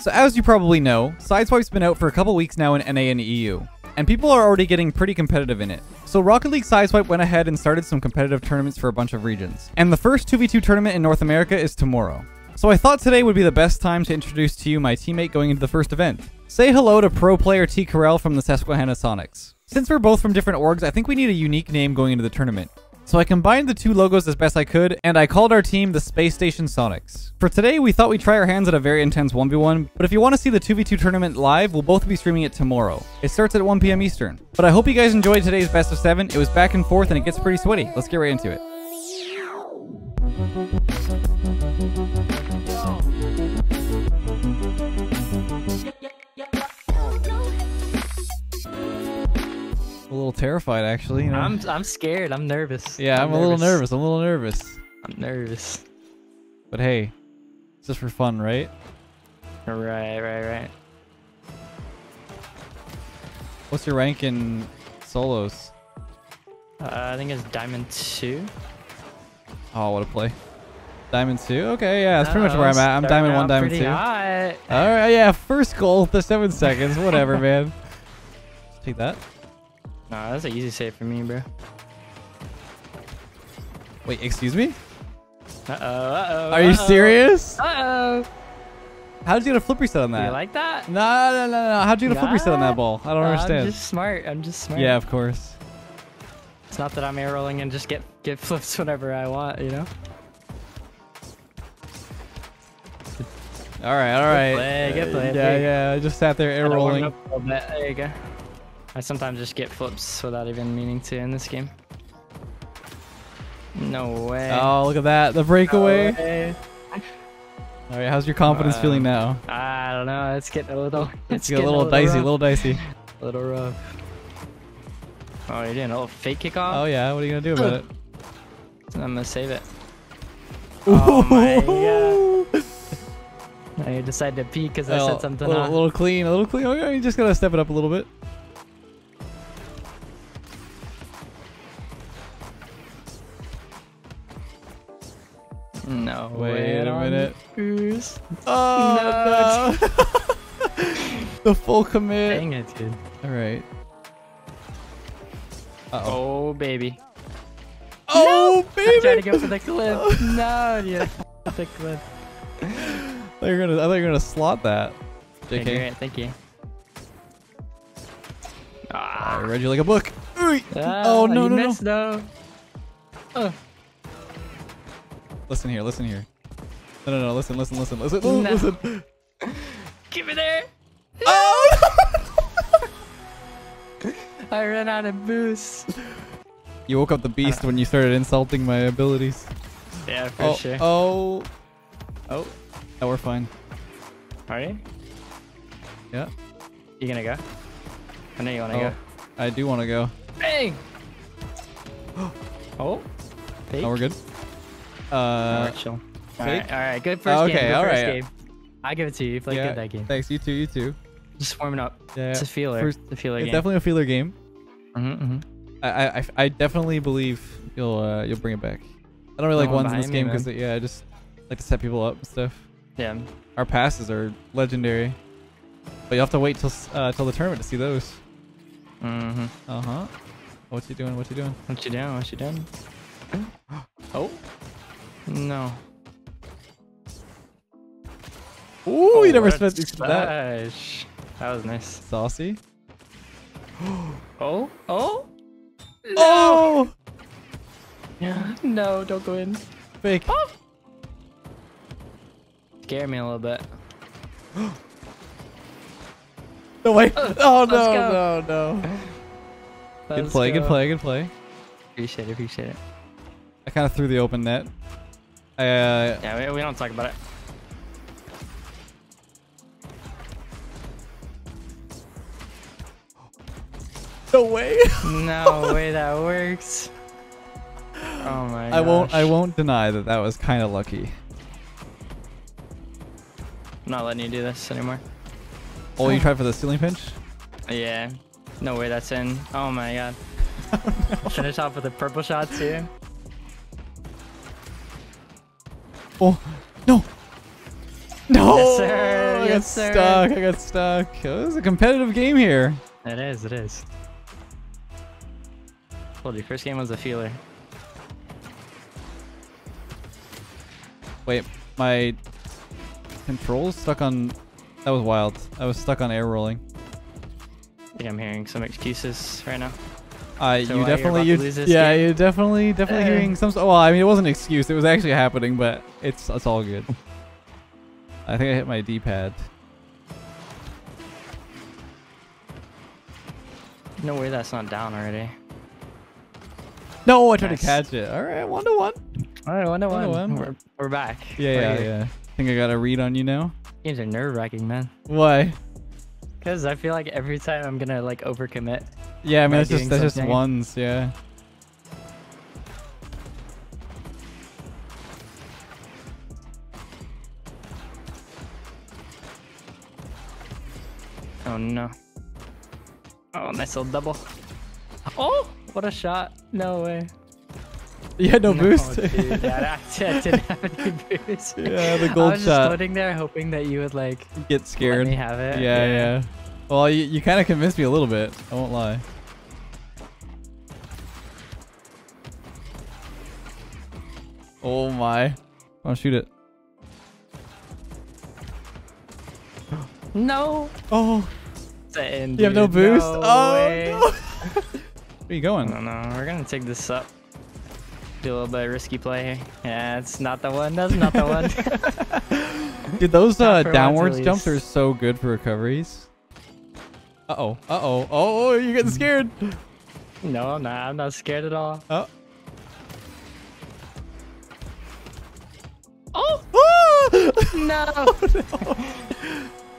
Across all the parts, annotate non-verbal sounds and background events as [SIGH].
So as you probably know, Sideswipe's been out for a couple weeks now in NA and EU, and people are already getting pretty competitive in it. So Rocket League Sideswipe went ahead and started some competitive tournaments for a bunch of regions. And the first 2v2 tournament in North America is tomorrow. So I thought today would be the best time to introduce to you my teammate going into the first event. Say hello to pro player T. Correll from the Susquehanna Soniqs. Since we're both from different orgs, I think we need a unique name going into the tournament. So I combined the two logos as best I could, and I called our team the Spacestation Soniqs. For today, we thought we'd try our hands at a very intense 1v1, but if you want to see the 2v2 tournament live, we'll both be streaming it tomorrow. It starts at 1pm Eastern. But I hope you guys enjoyed today's best of 7. It was back and forth and it gets pretty sweaty. Let's get right into it. Terrified, actually. You know? I'm I'm scared. I'm nervous. yeah, I'm, a little nervous. I'm a little nervous. I'm nervous. But hey, it's just for fun, right? Right, right, right. What's your rank in solos? Uh, I think it's Diamond Two. Oh, what a play. Diamond 2? Okay, yeah, that's pretty much where I'm at. I'm Diamond 1, Diamond 2. Alright, yeah, first goal, the 7 seconds, whatever, [LAUGHS] man. Take that. Nah, that's an easy save for me, bro. Wait, excuse me? Uh oh. Uh oh. Are you serious? Uh oh. How'd you get a flip reset on that? you like that? no, no, no, no. How'd you get a flip reset on that ball? I don't Uh, understand. I'm just smart. I'm just smart. Yeah, of course. It's not that I'm air rolling and just get get [LAUGHS] flips whenever I want, you know. Alright, alright. play, good play. Yeah, yeah, I just sat there air rolling. There you go. I sometimes just get flips without even meaning to in this game. No way. Oh, look at that. The breakaway. way. Alright, how's your confidence Wow. feeling now? I don't know. It's getting a little. [LAUGHS] It's It's, a getting little dicey, a rough. little dicey. A little rough. Oh, you're doing a little fake kickoff. Oh yeah, what are you gonna do about it? [LAUGHS] I'm gonna save it. Oh my god. Now you decide to pee because I said something. A little, little clean, a little clean. Oh, okay, you just gotta step it up a little bit. No Wait a minute. Goose. Oh no! [LAUGHS] the full commit. Dang it, dude. All right. Uh oh. Oh baby. Oh I'm trying to go for the clip. no, yeah. The clip. I thought you were gonna. I thought you were gonna slot that. Thank JK. you. Thank you. I Ah. read you like a book. Ooh. Ah, Oh no you no no! missed, though. Oh. Listen here. Listen here. No no no! Listen listen listen listen No. [LAUGHS] listen. Give me there. Oh! [LAUGHS] I ran out of boost. you woke up the beast when you started insulting my abilities. Yeah, for oh, sure. oh, oh, no, we're fine. Are you? Yeah. You gonna go? I know you wanna Oh, go. I do want to go. Bang! [GASPS] oh. Fake? Oh, we're good. No, Uh, we're chill. Alright, alright, good first Okay, game. Good alright. first game. I give it to you. You played yeah. good that game. Thanks. You too. You too. Just warming up. Yeah. It's a feeler. First- it's a feeler It's game. definitely a feeler game. Mm-hmm, mm-hmm. I, I, I- I definitely believe you'll uh, you'll bring it back. I don't really like No one ones in this game because yeah, I just like to set people up and stuff. Yeah. Our passes are legendary, but you have to wait till uh, till the tournament to see those. Mm-hmm. Uh huh. What you doing? What you doing? What you doing? What you doing? [GASPS] oh. No. Ooh, Oh, you never what a spent expect that. That was nice. Saucy. Oh. Oh. Oh, [LAUGHS] No, don't go in. fake. Scare me a little bit. [GASPS] No way. Uh, [LAUGHS] Oh let's no, no, no. Good Let's play. Good go. play. Good play. Appreciate it. Appreciate it. I kind of threw the open net. I, uh, Yeah, we, we don't talk about it. [GASPS] no way. [LAUGHS] No way that works. Oh my. I won't. I won't deny that that was kind of lucky. I'm not letting you do this anymore. Oh, you tried for the ceiling pinch? Yeah. No way that's in. Oh my god. [LAUGHS] Finish off with a purple shot too. Oh, no. No. Yes, sir. got Yes, sir. stuck. I got stuck. Oh, this is a competitive game here. It is, it is. Told you, first game was a feeler. Wait, my controls stuck on. That was wild. I was stuck on air rolling. I think I'm hearing some excuses right now. Uh, So you why you're definitely, you, to lose this yeah, game? you definitely, definitely Eh. hearing some. Well, I mean, it wasn't an excuse. It was actually happening, but it's it's all good. [LAUGHS] I think I hit my D-pad. No way that's not down already. No, I tried Nice. to catch it. All right, one to one. Alright, one to One to one. one. We're, we're back. Yeah, We're yeah, I. Think I got a read on you now? Games are nerve wracking, man. Why? Because I feel like every time I'm gonna like overcommit. Yeah, I mean By that's just doing that's just ones. Yeah. Oh no. Oh, nice little double. Oh, what a shot. No way. [LAUGHS] You had no, boost. dude, yeah, I, I didn't have any boost. [LAUGHS] yeah, the I gold was just floating there hoping that you would like Get let scared. me have it. Yeah, yeah. Well, you, you kind of convinced me a little bit. I won't lie. Oh my. I'll shoot it. No. Oh, end, you have no boost? No oh, way. no. [LAUGHS] Where you going? No, no, we're gonna take this up. Do a little bit of risky play here. Yeah, it's not the one. That's not the one. [LAUGHS] Dude, those uh, downwards jumps are so good for recoveries. Uh-oh. Uh-oh. Oh, you're getting scared. no, nah, I'm not scared at all. Oh. Oh Ah! [LAUGHS] no!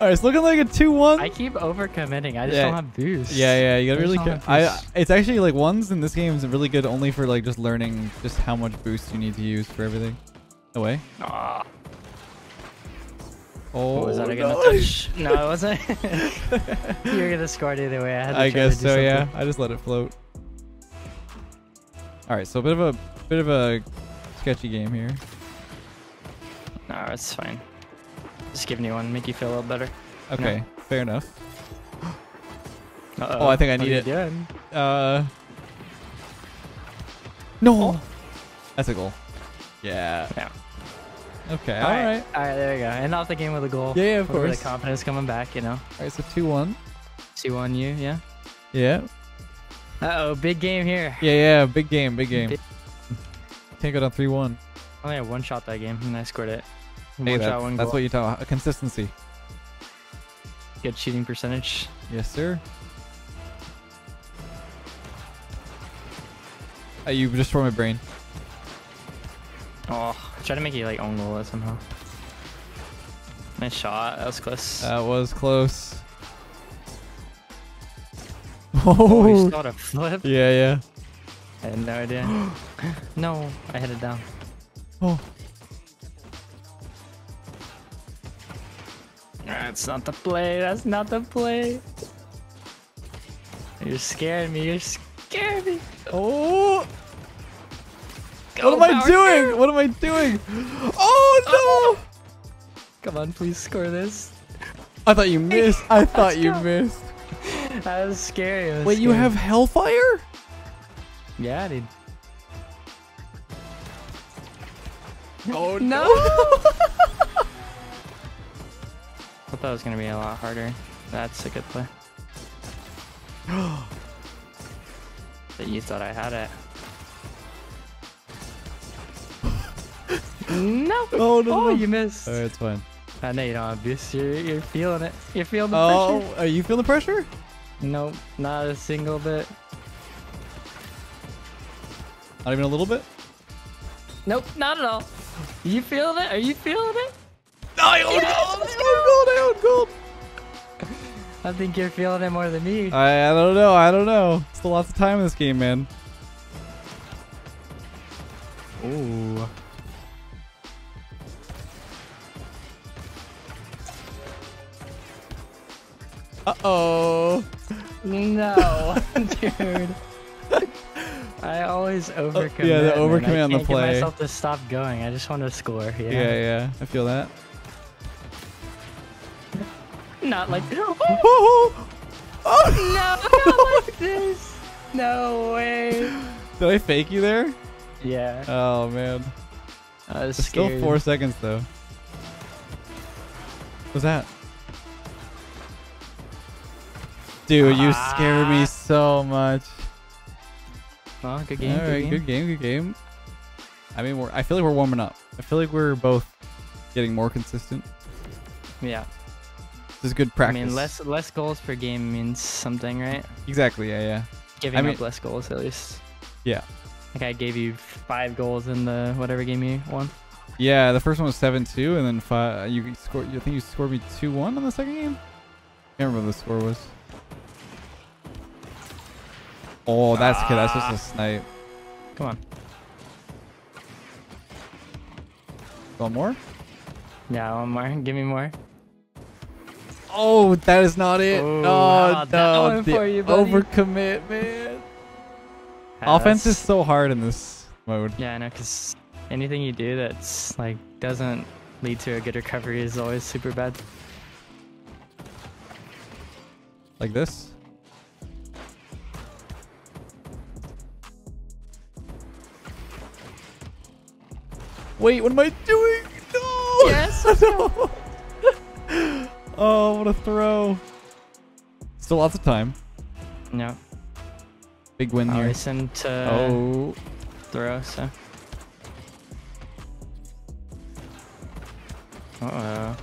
All right, it's looking like a 2-1. I keep overcommitting. I just Yeah. don't have boost. Yeah, yeah, you gotta I really. just Ca- I. It's actually like ones in this game is really good only for like just learning just how much boost you need to use for everything. No way. Oh, was that a gonna no. touch? No, it wasn't. [LAUGHS] you were gonna score it either way. I had to I guess so. Yeah. I just let it float. All right, so a bit of a bit of a sketchy game here. No, it's fine. Just giving you one, make you feel a little better. Okay, fair enough. [GASPS] Uh-oh. Oh, I think I need it. doing? Uh. No. Oh. That's a goal. Yeah. Yeah. Okay. All All right. right. All right, there we go. End off the game with a goal. Yeah, yeah, of A little bit course. of confidence coming back, you know. All right. So two one. Two on you, yeah. Yeah. Uh oh, big game here. Yeah. Yeah. Big game. Big game. Big- Can't go down three one. I only had one shot that game, and I scored it. One Hey, shot, that's, one that's what you talk. A consistency. Good shooting percentage. Yes, sir. Uh, you destroy my brain. Oh, try to make you like own goal somehow. Nice shot. That was close. That was close. oh, [LAUGHS] Oh. still had a flip. yeah, yeah. I had no idea. [GASPS] no, I hit it down. Oh. That's not the play. That's not the play. You're scaring me. You're scaring me. Oh. What am I doing? What am I doing? Oh no! Come on, please score this. I thought you missed. I [LAUGHS] thought you missed. That was scary. was Wait, you have Hellfire? Yeah, dude. Oh [LAUGHS] No. [LAUGHS] I thought that was gonna be a lot harder. That's a good play. [GASPS] but you thought I had it. Oh, no. Oh, no, Oh, no. you missed. Alright, it's fine. I know you don't have boost. You're, you're feeling it. You're feeling the Oh, pressure. are you feeling the pressure? Nope, not a single bit. Not even a little bit? Nope, not at all. You feeling it? Are you feeling it? I own gold! I own gold! I think you're feeling it more than me. I, I don't know. I don't know. Still lots of time in this game, man. Uh-oh. No, [LAUGHS] dude. I always overcommit. yeah, the overcommit on the can't play. Get myself to stop going. I just want to score. Yeah. Yeah, yeah. I feel that. Not like [LAUGHS] Oh, [LAUGHS] oh. no, not like this. No way. Did I fake you there? Yeah. Oh man. I was still four seconds though. What's that? Dude, you scared me Ah. so much. Oh, good game. All good game. good game, good game. I mean, we're, I feel like we're warming up. I feel like we're both getting more consistent. Yeah. This is good practice. I mean, less less goals per game means something, right? Exactly. Yeah, yeah. Giving mean- up less goals at least. Yeah. Like I gave you five goals in the whatever game you won. Yeah, the first one was seven two, and then five. You scored. I think you scored me two one on the second game. I Can't remember what the score was. Oh, that's good. That's just a snipe. Come on. One more. Yeah, one more. Give me more. Oh, that is not it. Oh, oh no, the you, overcommit, man. Ah, Offense is so hard in this mode. Yeah, I know, because anything you do that's like doesn't lead to a good recovery is always super bad. Like this. Wait, what am I doing? No! Yes, [LAUGHS] no! oh, what a throw. Still lots of time. No, Big win I'll here. listen to Oh, throw. So. Uh oh.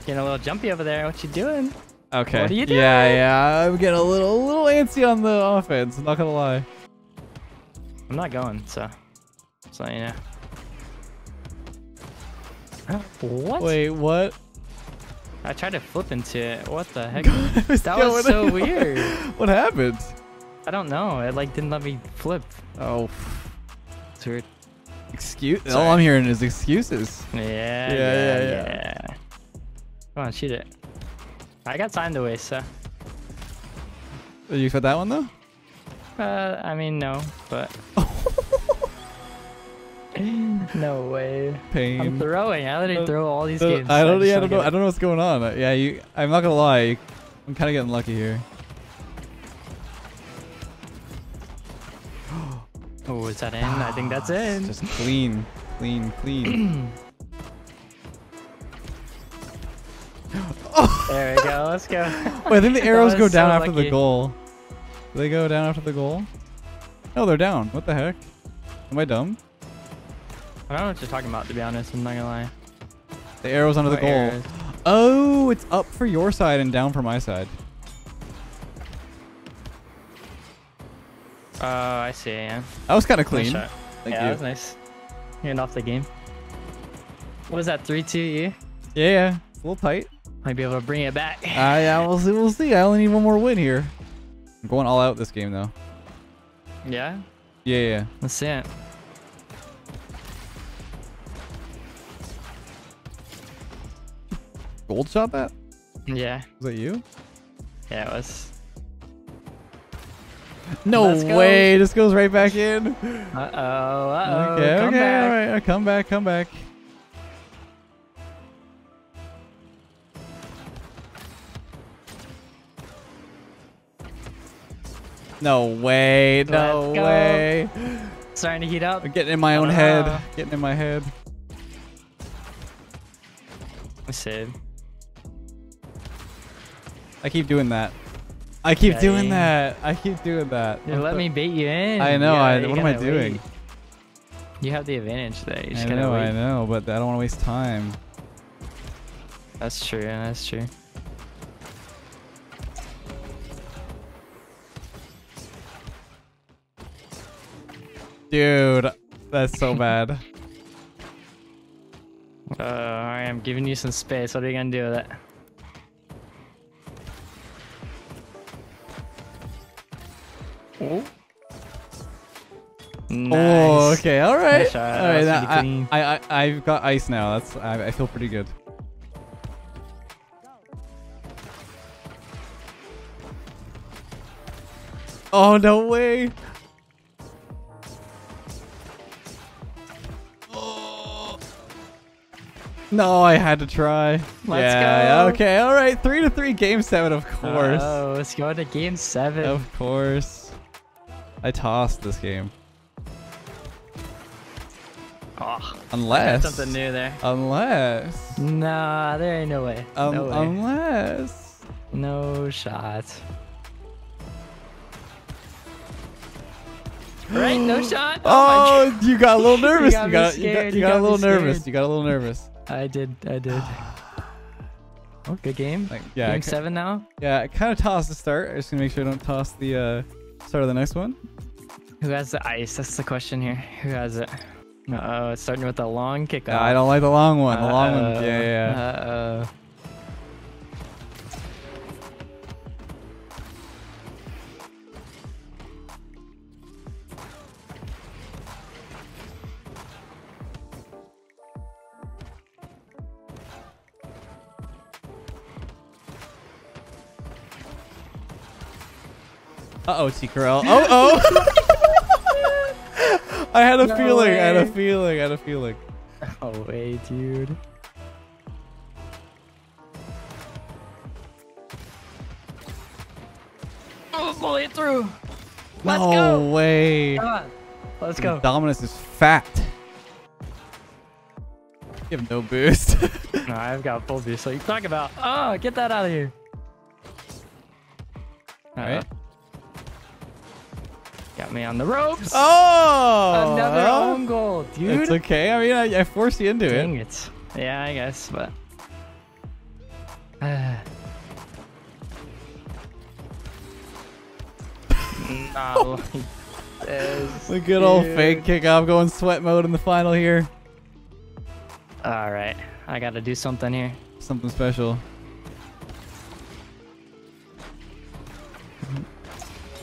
Getting a little jumpy over there. What you doing? okay. What are you doing? yeah. yeah. I'm getting a little, a little antsy on the offense. I'm not gonna lie. I'm not going. So, so you know. What? Wait, what? I tried to flip into it. What the heck? [LAUGHS] What's that was so on? [LAUGHS] weird. What happened? I don't know. It like didn't let me flip. Oh, It's weird. excuse. All I'm hearing is excuses. Yeah, Yeah, yeah, yeah, yeah. Come on, shoot it. I got time to waste, so. Did you expect that one though? Uh, I mean, no, but. [LAUGHS] no way. Pain. I'm throwing. I literally Uh, throw all these Uh, games. I don't. just Yeah, I don't know. I don't know what's going on. Uh, Yeah, you. I'm not gonna lie. I'm kind of getting lucky here. [GASPS] Oh, is that in? I think that's in. Just clean, clean, clean. [CLEARS THROAT] [LAUGHS] There we go. Let's go. [LAUGHS] Wait, I think the [LAUGHS] arrows go down so after the goal. Do they go down after the goal? No, they're down. What the heck? Am I dumb? I don't know what you're talking about, to be honest. I'm not gonna lie. The arrows under the goal. arrows? Oh, it's up for your side and down for my side. Oh, I see. Yeah. That was kind of clean. shot. Thank yeah, you. that was nice. Getting off the game. What is that? Three two. You Yeah, yeah. It's a little tight. might be able to bring it back. Uh, yeah, we'll see. We'll see. I only need one more win here. I'm going all out this game though. yeah. Yeah, yeah. Let's see it. Gold shot that? Yeah. Was that you? Yeah, it was. No Let's go. way. This goes right back in. Uh oh. Uh oh. okay, Come okay. back. All right. uh, Come back. Come back. No way. No way. Starting to heat up. I'm getting in my own Uh. head. Getting in my head. Let's see. I keep doing that. I keep doing that. I keep doing that. You let me bait you in. I know. You I, what am I doing? wait. You have the advantage there. You I gotta know. wait. I know. But I don't want to waste time. That's true. That's true. Dude, that's so [LAUGHS] bad. Uh, alright, I'm giving you some space. What are you gonna do with it? Oh. Nice. Oh, okay. All right. Nice uh, all right. That I, I, I, I've got ice now. That's. I, I feel pretty good. Oh no way! Oh. [GASPS] No, I had to try. Let's yeah, go. Okay, all right. Three to three, game seven, of oh, course. Oh, let's go to game seven. Of course. I tossed this game. Oh, Unless. something new there. Unless. Nah, there ain't no way. Um, no way. unless. no shot. Right? No [GASPS] shot? Oh, my you got a little [LAUGHS] nervous. got you got, you got, scared, you you got a got me little nervous. You got a little nervous. I did. I did. [SIGHS] Oh, good game. Like, yeah, I game ca- seven now. Yeah, I kind of tossed the start. I'm just gonna make sure I don't toss the uh, start of the next one. Who has the ice? That's the question here. Who has it? Uh oh, it's starting with a long kickoff. Uh, I don't like the long one. The long one. Uh-oh. Yeah, yeah. yeah. Uh oh. Uh oh, T Correll. Oh oh. [LAUGHS] I had a No feeling. I had a feeling. I had a feeling. Oh wait, dude. Oh, bully it through. Let's no go. way. Come on. Let's go. Dominus is fat. You have no boost. [LAUGHS] No, I've got full boost. So you talk about? Oh, get that out of here. Alright. Uh-oh. Got me on the ropes. oh. Another own goal, dude. It's okay. I mean, I, I forced you into Dang it. it. Yeah, I guess, but. [SIGHS] no. [LAUGHS] The good old dude. fake kickoff going sweat mode in the final here. All right, I gotta do something here. Something special.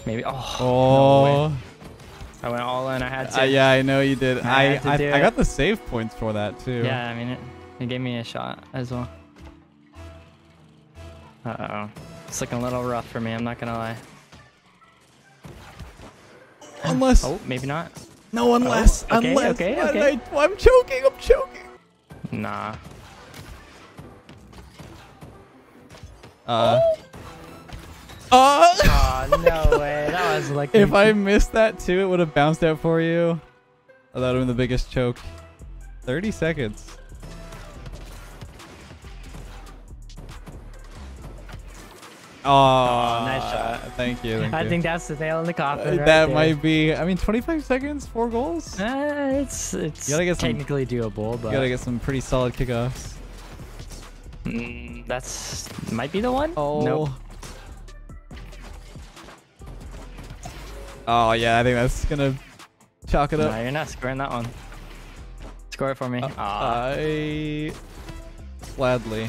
Maybe. Oh. Oh. way. I went all in. I had to. Uh, yeah, I know you did. I I had I, I got the save points for that too. Yeah, I mean, it, it gave me a shot as well. Uh oh. It's looking a little rough for me, I'm not gonna lie. [GASPS] Unless Oh, maybe not. no, unless Oh, okay, unless okay, why okay. I, I'm choking. I'm choking. Nah. Uh. Uh, Oh, no way. That was like. if I missed that too, it would have bounced out for you. Oh, that would have been the biggest choke. 30 seconds. Oh, nice shot. Thank you. Thank I you. think that's the nail in the coffin. right that there. might be. I mean, 25 seconds, four goals. Uh, it's it's You gotta get some- technically doable, but you gotta get some pretty solid kickoffs. Mm, that's might be the one. Oh. Nope. Oh yeah, I think that's gonna chalk it up. No, you're not scoring that one. Score it for me. Uh, I gladly.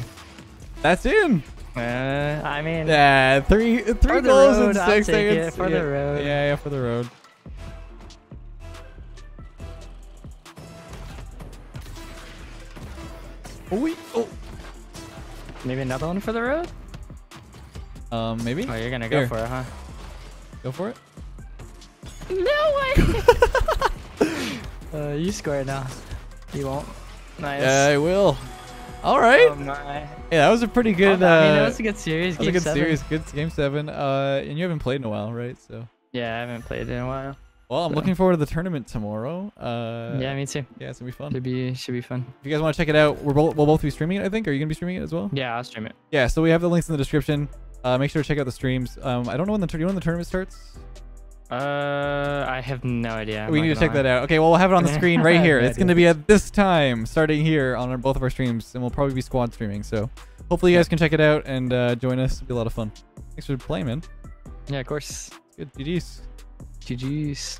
That's in. Uh, I mean, Yeah, three three goals road, in six seconds. it, for the yeah. road. Yeah, yeah, for the road. Oh, wait. Oh. maybe another one for the road. Um, maybe. Oh, you're gonna go Here. for it, huh? Go for it. No way. [LAUGHS] uh, you score it now. You won't. Nice. Yeah, I will. All right. Oh my. yeah, that was a pretty good. Oh, I mean, uh, it was a good series. that was a good seven. series. Good game seven. Uh, and you haven't played in a while, right? So. Yeah, I haven't played in a while. Well, I'm So- looking forward to the tournament tomorrow. Uh, yeah, me too. yeah, it's gonna be fun. Should be should be fun. If you guys want to check it out, we're both we'll both be streaming it. I think. Are you gonna be streaming it as well? Yeah, I'll stream it. Yeah. So we have the links in the description. Uh, make sure to check out the streams. Um, I don't know when the tur- you know when the tournament starts. Uh, I have no idea. I'm we need to check that out. Okay, well we'll have it on the screen [LAUGHS] right here. It's gonna be at this time, starting here on our, both of our streams, and we'll probably be squad streaming. So hopefully you guys can check it out and uh, join us. It'll be a lot of fun. Thanks for playing, man. Yeah, of course. Good. GG's. GG's.